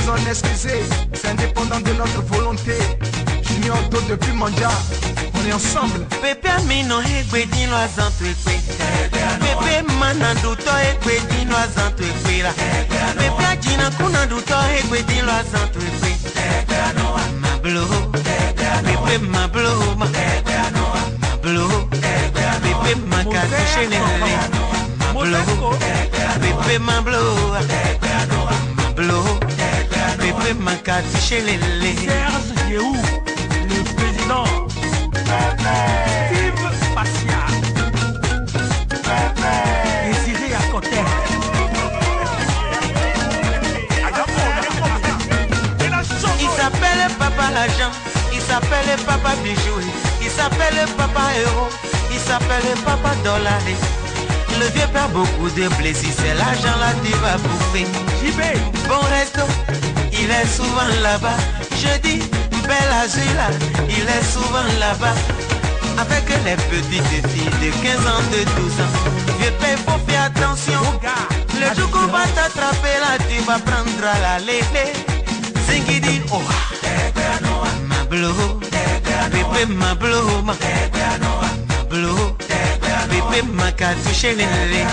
nous en excuser. C'est indépendant de notre volonté. Junior Do depuis Manja, on est ensemble. Pepe amino egbe dino azanto ekpe Pepe mana duto egbe dino azanto ekpe la. Pepe ajina kuna duto egbe dino azanto ekpe Ma blo Pepe ma blo ma Ma blo Pepe ma katushe lele Ma blo Pepe ma blo Ma blo Serge le président. Désiré à côté. Il s'appelle Papa L'argent, il s'appelle Papa Bijou, il s'appelle Papa Euro, il s'appelle Papa Dollar. Le vieux perd beaucoup de plaisir, c'est l'argent là tu vas bouffer. JB, Bon resto, souvent là-bas. Je dis, belle azur là, il est souvent là-bas. Avec les petites filles de 15 ans, de 12 ans. Vieux père, faut faire attention. Le jour qu'on va t'attraper là, tu vas prendre à la lélé. Zingidi, oh. Ma blo, bébé ma blo, ma blo, bébé ma cartouche lélé.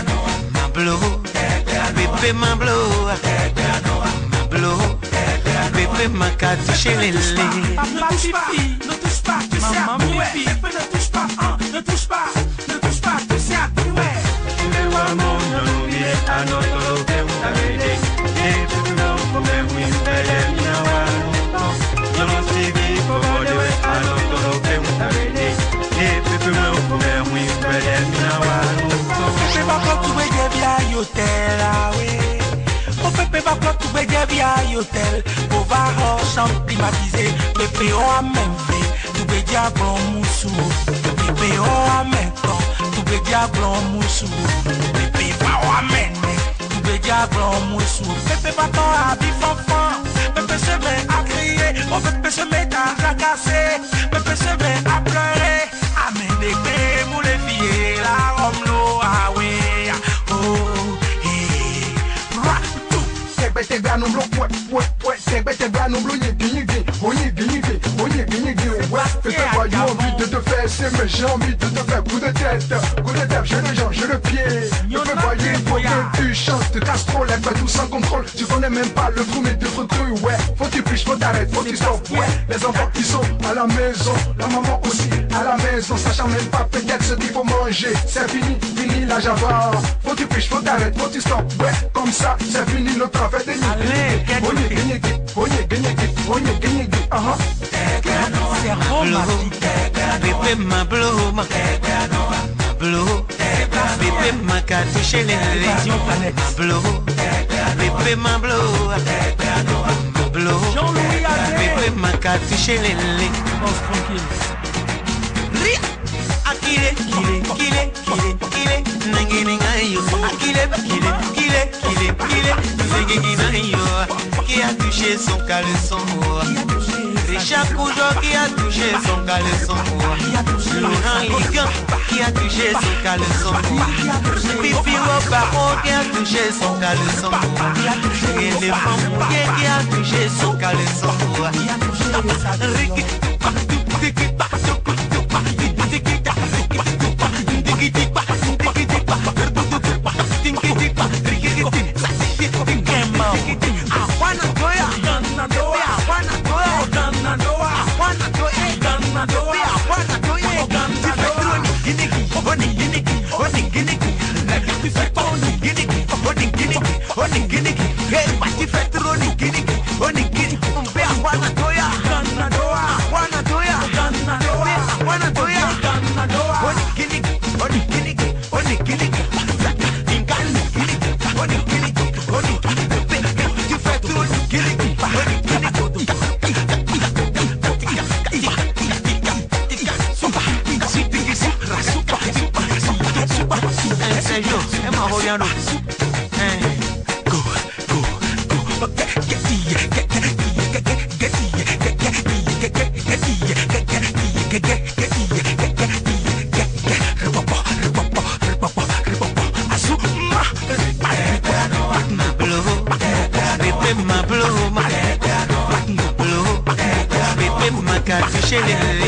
Ma blo, bébé ma blo, ma blo, bébé ma cartouche lélé. ne touche pas, ne touche pas, tu sais à Maman, ouais. Fifi. Pepe ne touche pas, hein, ne touche pas, ne touche pas, tu sais à ouais. Pepe hôtel. Pour voir en chambre climatisée. On a même fait tout blanc moussou. On a même tout baiser blanc moussou. On a même tout baiser blanc moussou. Pepe habiller Anumblo yigi yigi Oh yigi yigi Oh yigi yigi Ouais Fais Yeah, voyou Gabon. envie de te faire s'aimer J'ai envie de te faire coup de tête Coup de tête J'ai le genre j'ai le pied tu chantes Te casse trop les tout sans contrôle. Tu connais même pas le trou mais de cru Ouais. Faut que tu piches faut t'arrêter Faut que tu stoppes Ouais. Les enfants ils sont à la maison La maman aussi à la maison Sachant même pas peut-être ce qu'il faut manger. C'est fini fini la java Faut que tu piches faut t'arrêter Faut que tu stoppes Ouais. Comme ça c'est fini le travail de Allez, quel Onye côté. genyegi, onye genyegi, onye genyegi, aha. Cerveau Blo, magique. bébé ma blo, ma ma blo, bébé ma cartouche lélé. Vision planète. Ma blo, bébé ma blo, ma blo, Jean-Louis Adé. bébé ma cartouche lélé. Pense tranquille. Ria, akile, kile, kile, kile, kile, nangini ngayo. Akile, kile, kile, kile, kile, zengini ngayo. Qui a touché son caleçon? Richard Coujo qui a touché son caleçon. Ligan qui a touché son caleçon. money. am I holding on Go, go, go. Get the, get get get get get get the, Baby,